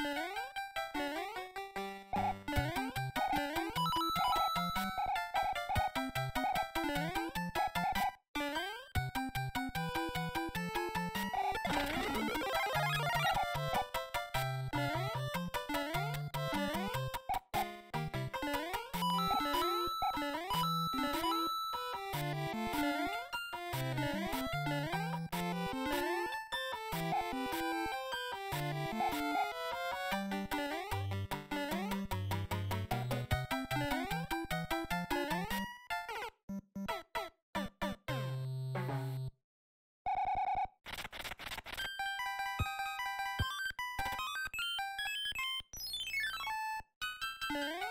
Música Thank.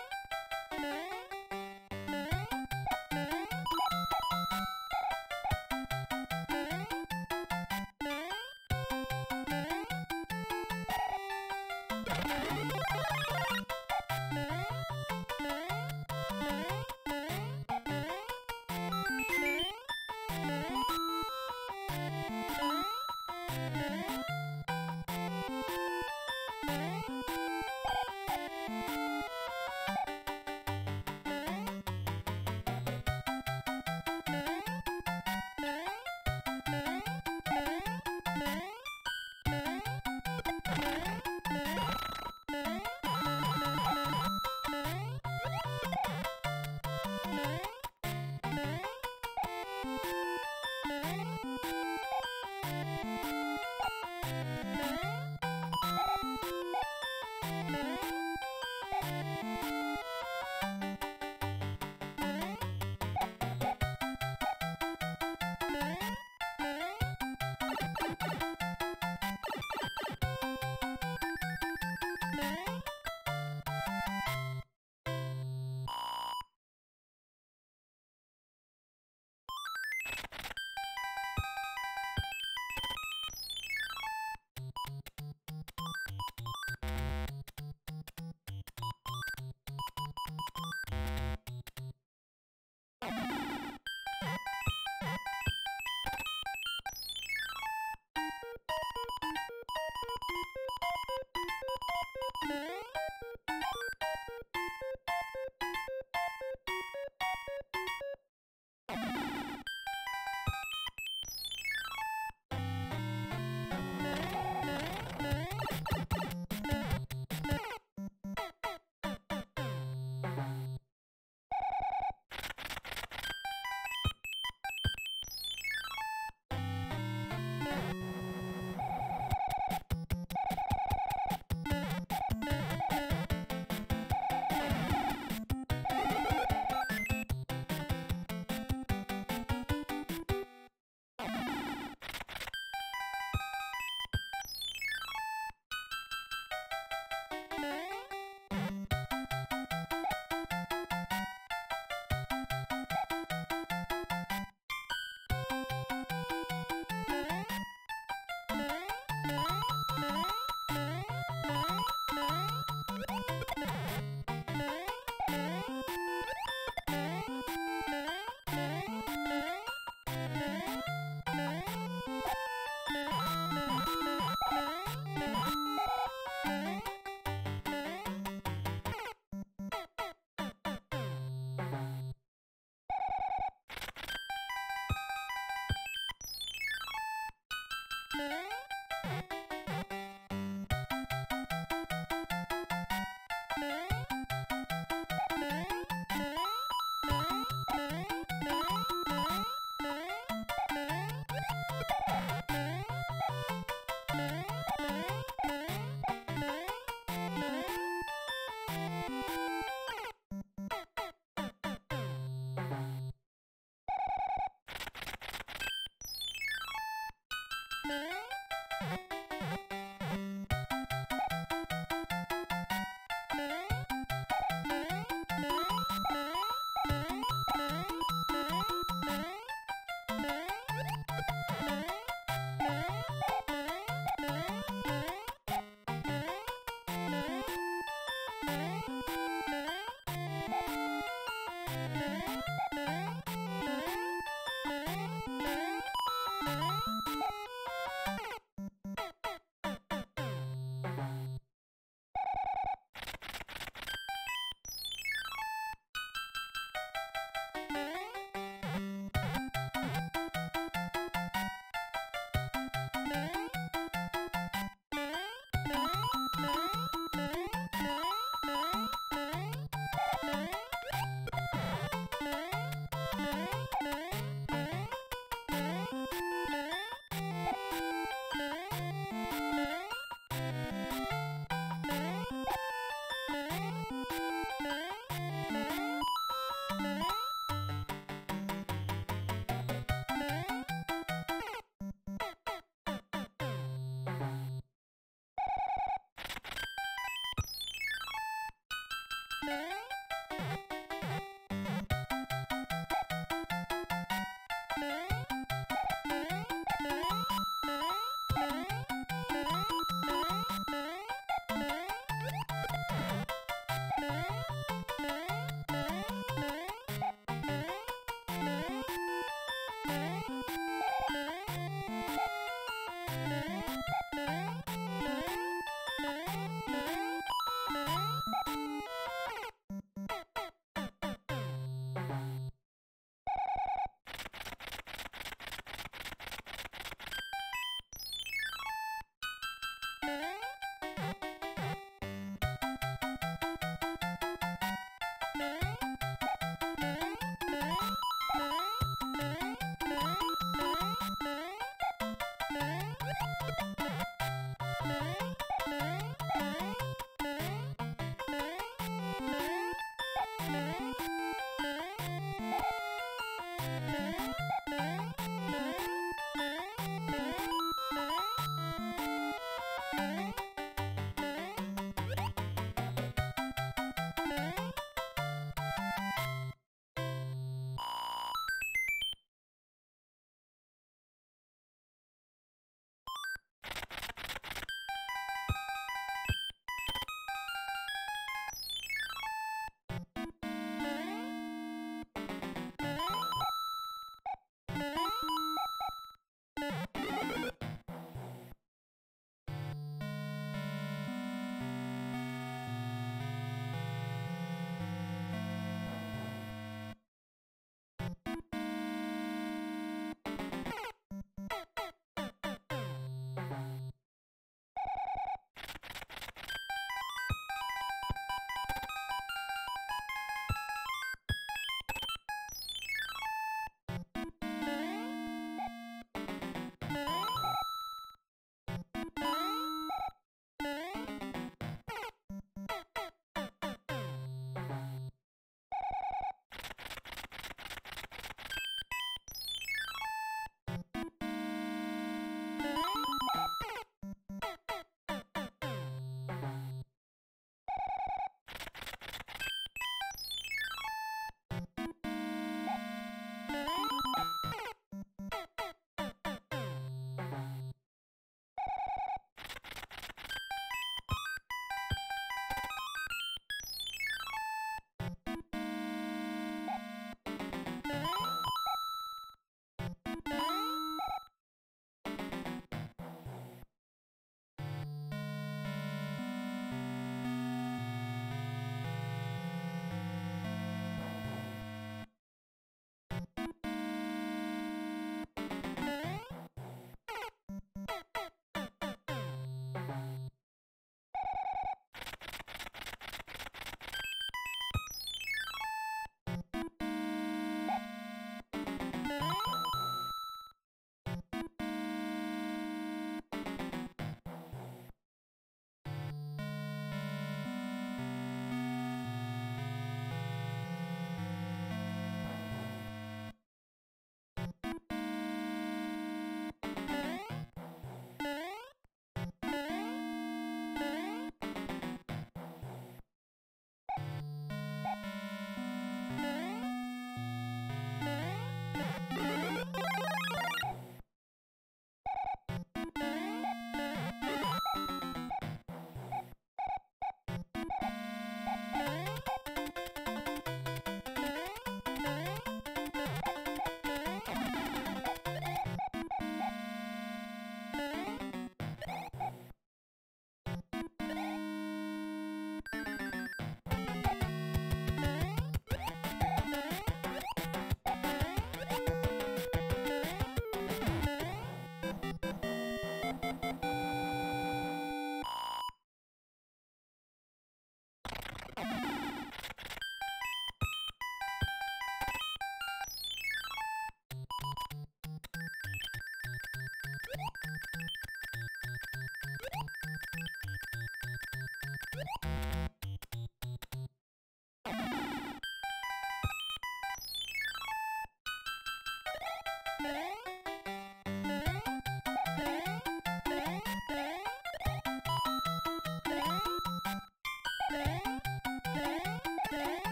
Música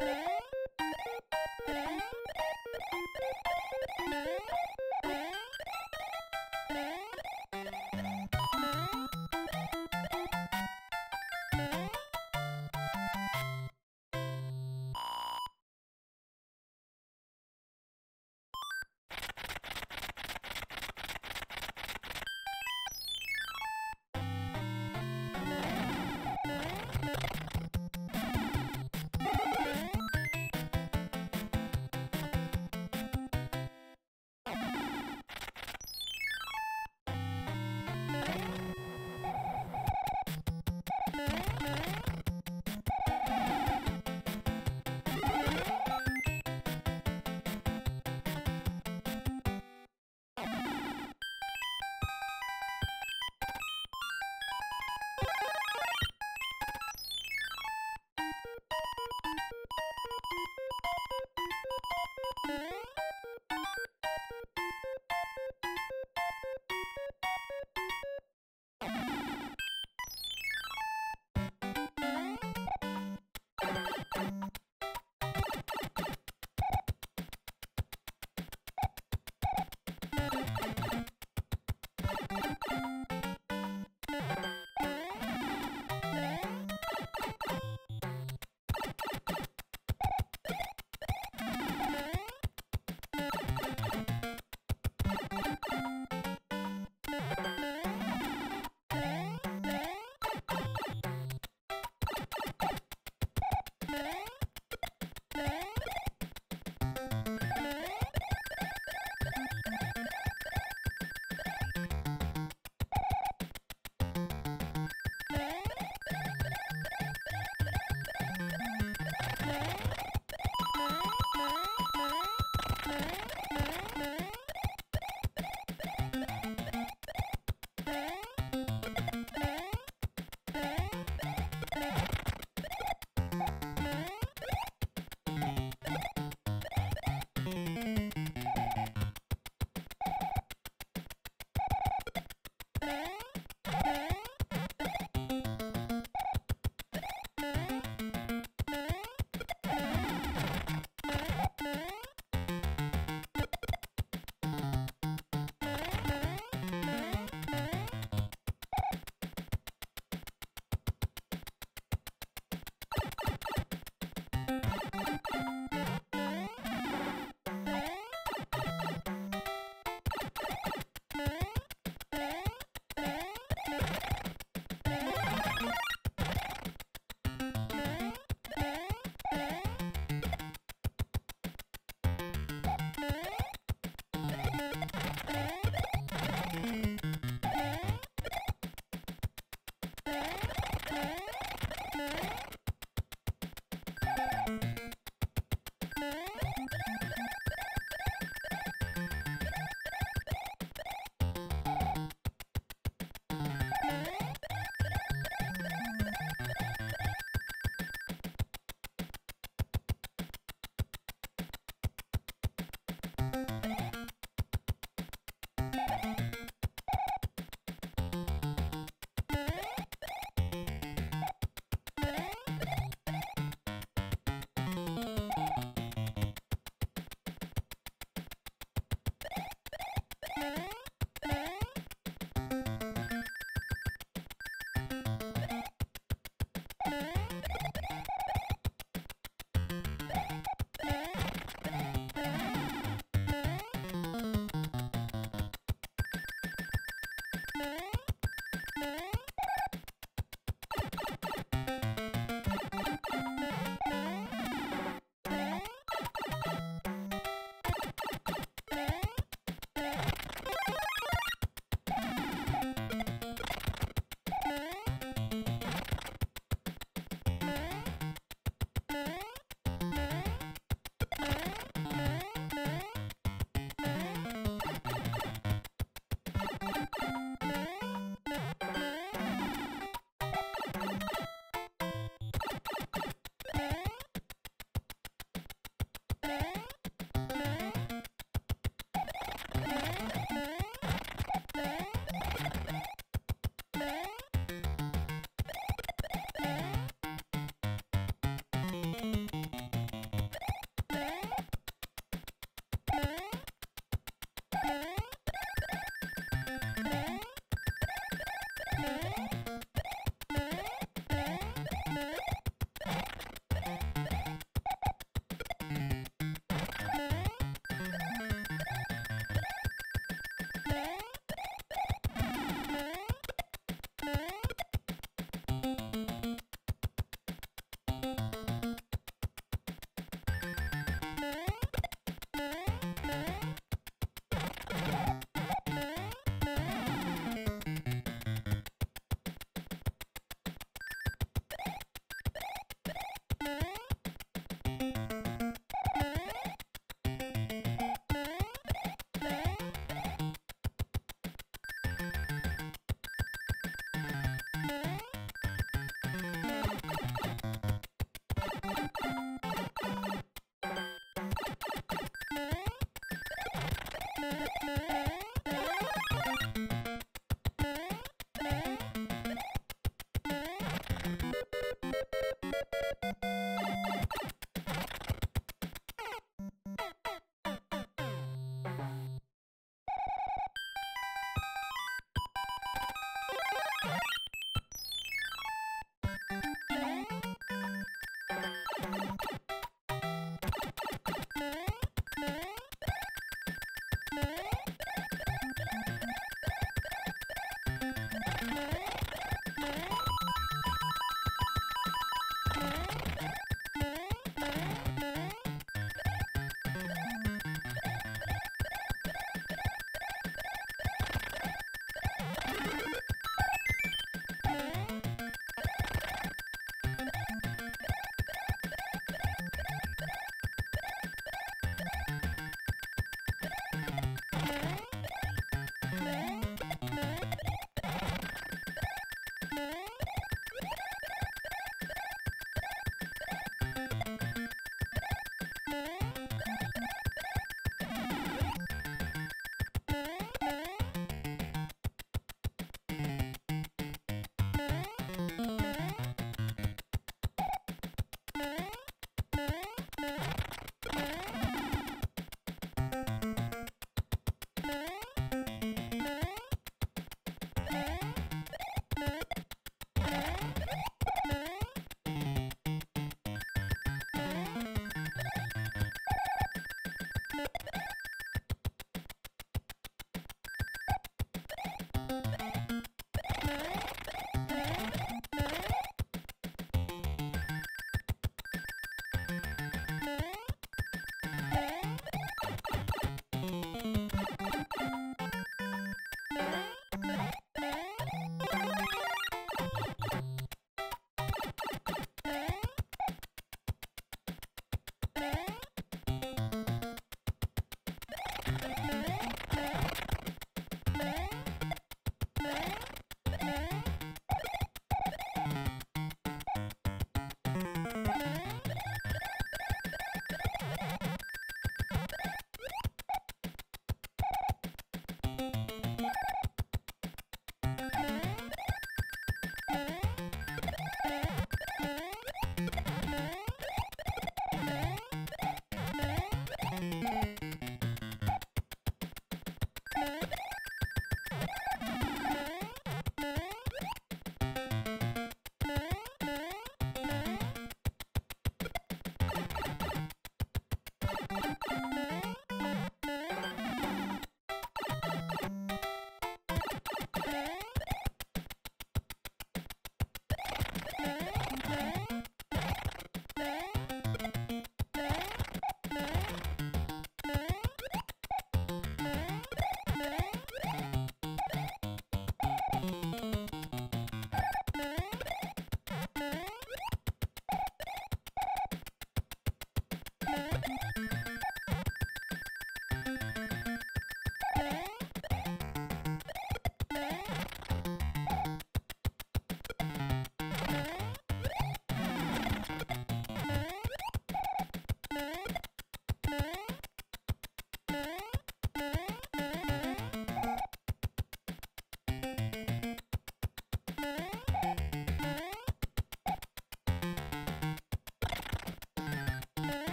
Bye.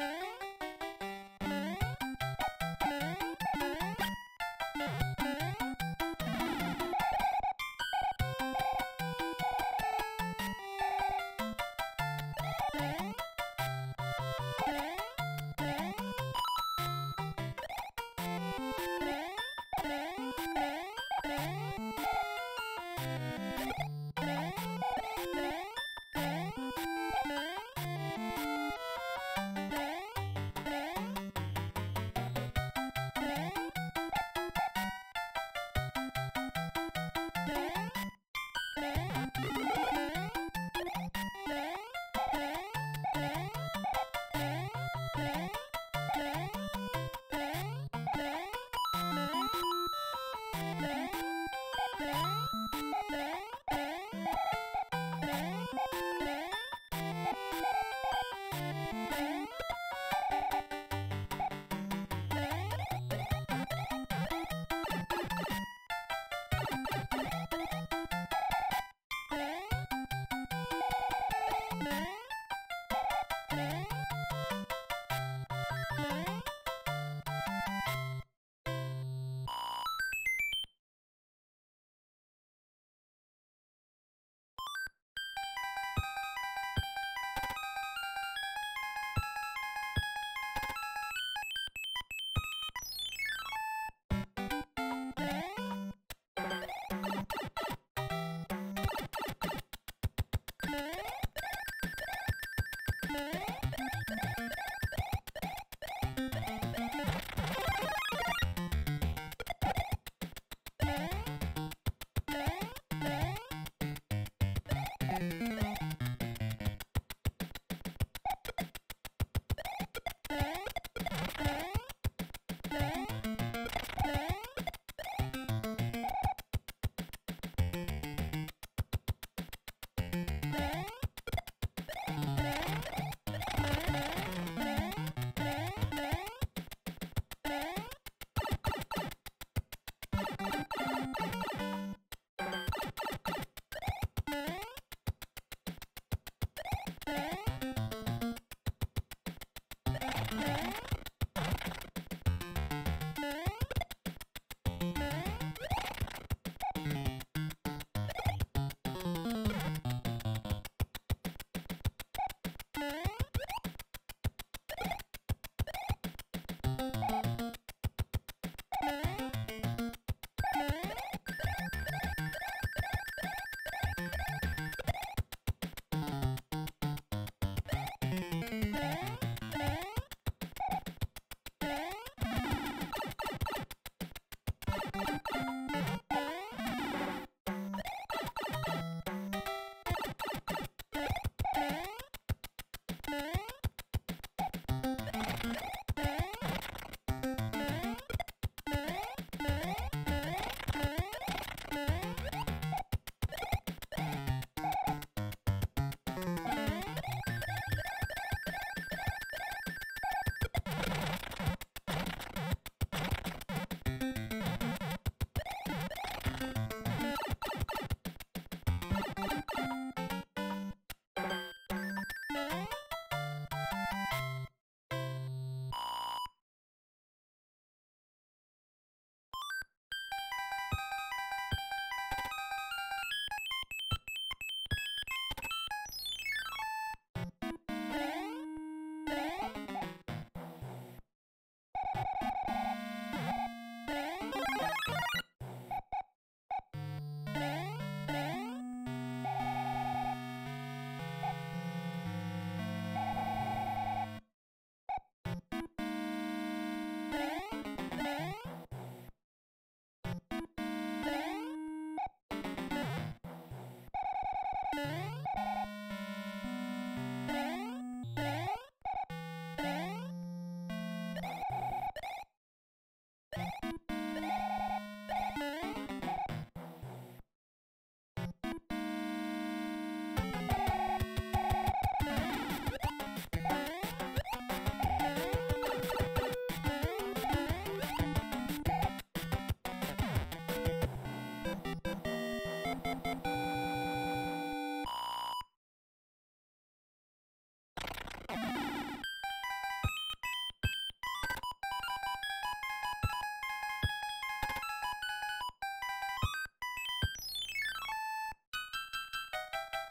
Bye. Okay. Bye.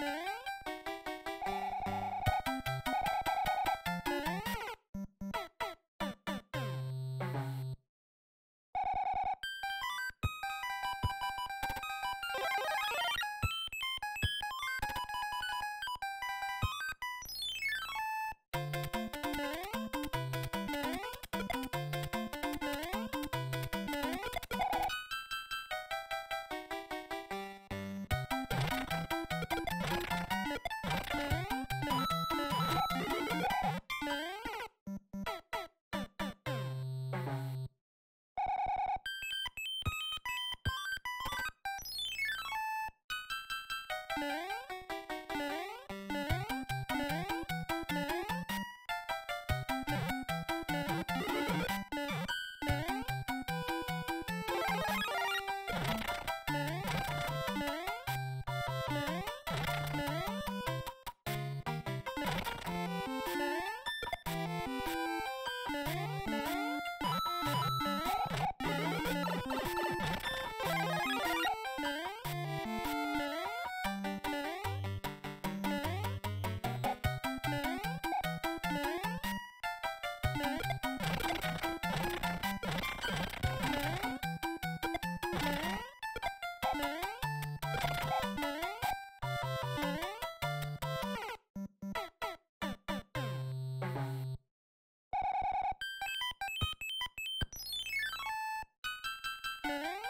Thank. You